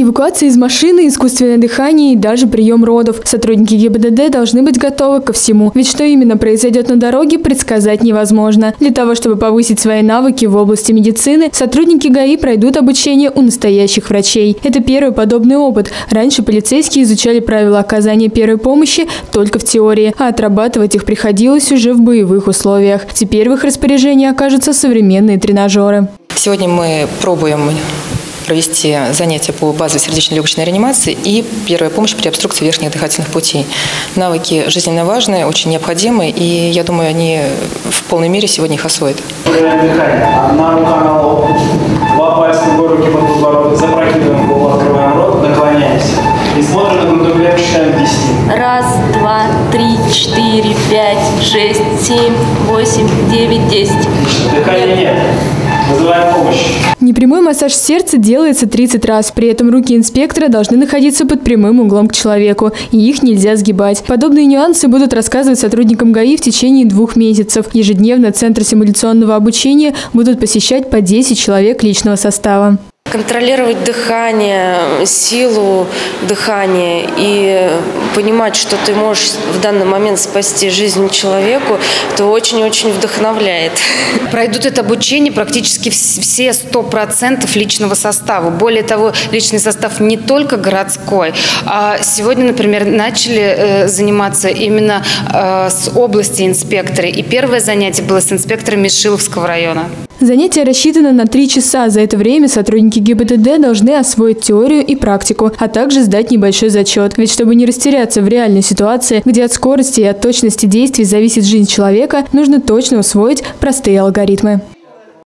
Эвакуация из машины, искусственное дыхание и даже прием родов. Сотрудники ГИБДД должны быть готовы ко всему. Ведь что именно произойдет на дороге, предсказать невозможно. Для того, чтобы повысить свои навыки в области медицины, сотрудники ГАИ пройдут обучение у настоящих врачей. Это первый подобный опыт. Раньше полицейские изучали правила оказания первой помощи только в теории, а отрабатывать их приходилось уже в боевых условиях. Теперь в их распоряжении окажутся современные тренажеры. Сегодня мы пробуем провести занятия по базовой сердечно-легочной реанимации и первая помощь при обструкции верхних дыхательных путей. Навыки жизненно важные, очень необходимы, и я думаю, они в полной мере сегодня их освоят. Одна рука на лоб, два пальца другой руки под подбородок, запрокидываем голову, открываем рот, наклоняемся. И смотрим на грудную клетку, считаем 10. Раз, два, три, четыре, пять, шесть, семь, восемь, девять, десять. Дыхания нет. Вызываем помощь. Непрямой массаж сердца делается 30 раз. При этом руки инспектора должны находиться под прямым углом к человеку, и их нельзя сгибать. Подобные нюансы будут рассказывать сотрудникам ГАИ в течение двух месяцев. Ежедневно Центр симуляционного обучения будут посещать по 10 человек личного состава. Контролировать дыхание, силу дыхания и понимать, что ты можешь в данный момент спасти жизнь человеку, это очень-очень вдохновляет. Пройдут это обучение практически все 100% личного состава. Более того, личный состав не только городской, а сегодня, например, начали э, заниматься именно э, с области инспекторы. И первое занятие было с инспекторами Шиловского района. Занятие рассчитано на три часа. За это время сотрудники ГИБДД должны освоить теорию и практику, а также сдать небольшой зачет. Ведь чтобы не растеряться в реальной ситуации, где от скорости и от точности действий зависит жизнь человека, нужно точно усвоить простые алгоритмы.